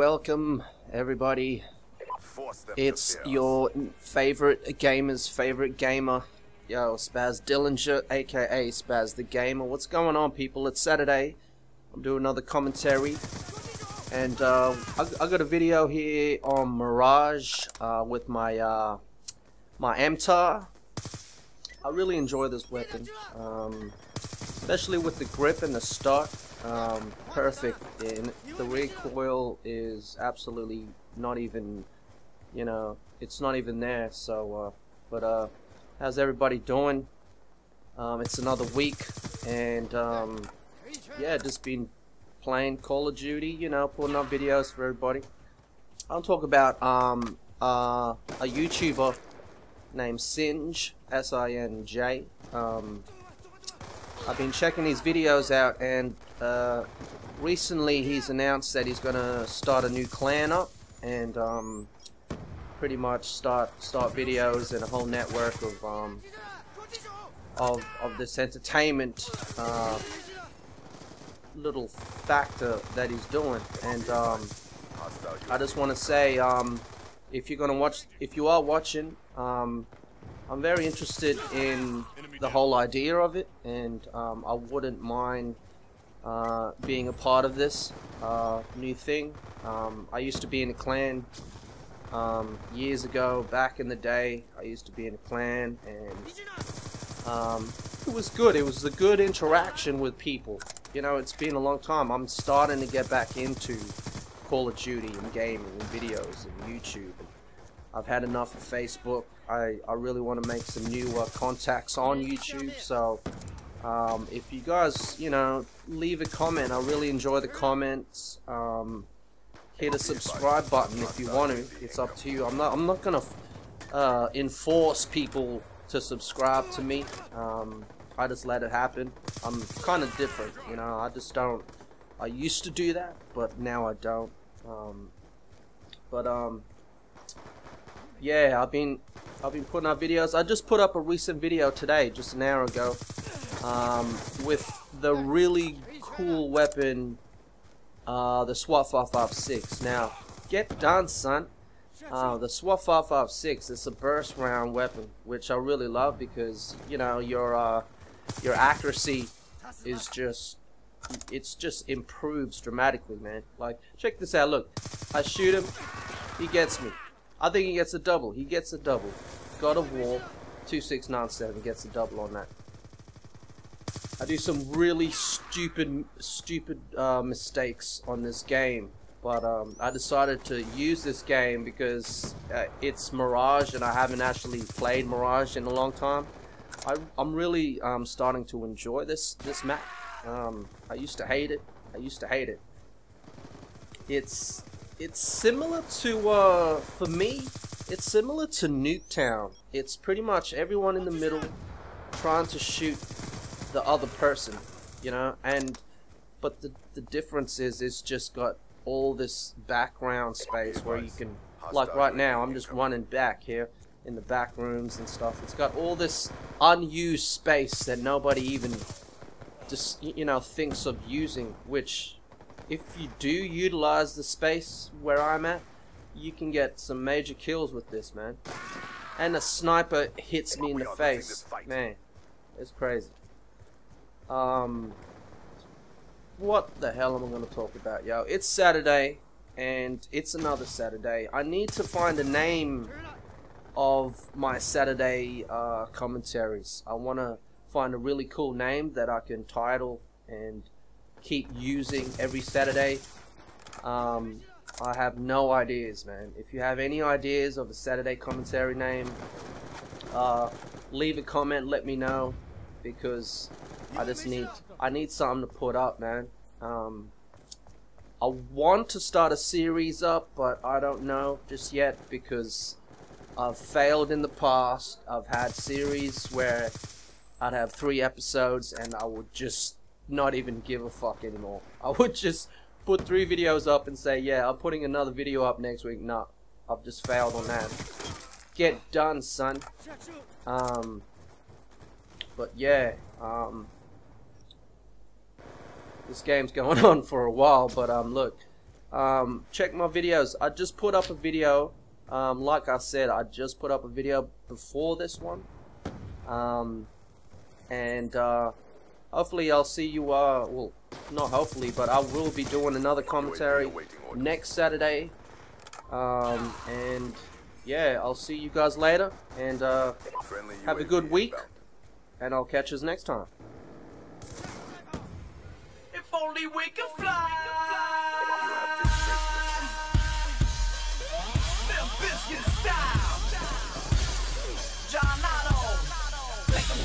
welcome everybody. It's your favorite gamer's favorite gamer. Yo, Spaz Dillinger, aka Spaz the Gamer. What's going on, people? It's Saturday. I'm doing another commentary. And uh, I, I, got a video here on Mirage uh, with my uh, my MTAR. I really enjoy this weapon, um, especially with the grip and the stock um, perfect. And the recoil is absolutely not even you know it's not even there. So uh, but uh, how's everybody doing? Um, it's another week and um, yeah just been playing Call of Duty you know putting up videos for everybody. I'll talk about um, uh, a YouTuber named Sinj S-I-N-J um, I've been checking his videos out and uh, recently he's announced that he's to start a new clan up and um, pretty much start start videos and a whole network of um, of, of this entertainment uh, little factor that he's doing. And um, I just want to say um, if you're gonna watch if you are watching um, I'm very interested in the whole idea of it, and um, I wouldn't mind uh, being a part of this uh, new thing. Um, I used to be in a clan um, years ago, back in the day. I used to be in a clan, and um, it was good. It was a good interaction with people. You know, it's been a long time. I'm starting to get back into Call of Duty and gaming and videos and YouTube. And I've had enough of Facebook. I, I really want to make some new uh, contacts on YouTube. So um, if you guys, you know, leave a comment. I really enjoy the comments. Um, hit a subscribe button if you want to. It's up to you. I'm not. I'm not gonna uh, enforce people to subscribe to me. Um, I just let it happen. I'm kind of different, you know. I just don't. I used to do that, but now I don't. Um, but um, yeah, I've been I've been putting up videos. I just put up a recent video today, just an hour ago, um, with the really cool weapon, uh, the SWAT 556. Now, get done, son. Uh, the SWAT 556 is a burst round weapon, which I really love because you know your uh, your accuracy is just it's just improves dramatically, man. Like, check this out. Look, I shoot him, he gets me. I think he gets a double. He gets a double. God of War 2697 gets a double on that. I do some really stupid, stupid uh, mistakes on this game, but um, I decided to use this game because uh, it's Mirage, and I haven't actually played Mirage in a long time. I, am really um, starting to enjoy this this map. Um, I used to hate it. I used to hate it. It's it's similar to, uh, for me, it's similar to Nuketown. It's pretty much everyone in the middle trying to shoot the other person, you know, and, but the, the difference is it's just got all this background space where you can, like right now, I'm just running back here in the back rooms and stuff. It's got all this unused space that nobody even just, you know, thinks of using, which if you do utilize the space where I'm at, you can get some major kills with this, man. And a sniper hits me in the face. Man, it's crazy. Um, what the hell am I going to talk about, yo? It's Saturday, and it's another Saturday. I need to find a name of my Saturday uh, commentaries. I want to find a really cool name that I can title and keep using every Saturday. Um, I have no ideas, man. If you have any ideas of a Saturday commentary name, uh, leave a comment, let me know, because I just need I need something to put up, man. Um, I want to start a series up, but I don't know just yet because I've failed in the past. I've had series where I'd have three episodes and I would just not even give a fuck anymore. I would just put three videos up and say, yeah, I'm putting another video up next week. No, I've just failed on that. Get done, son. Um, but yeah, um, this game's going on for a while, but um, look, Um, check my videos. I just put up a video. Um, like I said, I just put up a video before this one. Um, and uh, hopefully I'll see you. Uh, well, not hopefully, but I will be doing another commentary next Saturday. Um, and yeah, I'll see you guys later. And uh, have a good week. And I'll catch us next time. If only we could fly.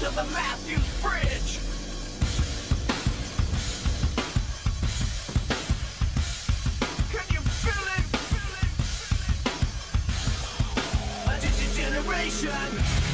to the Matthews Bridge. Digigeneration.